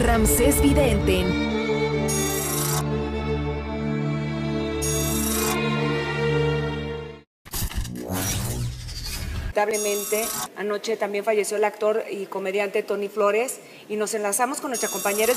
Ramsés Vidente. Lamentablemente, anoche también falleció el actor y comediante Tony Flores y nos enlazamos con nuestra compañera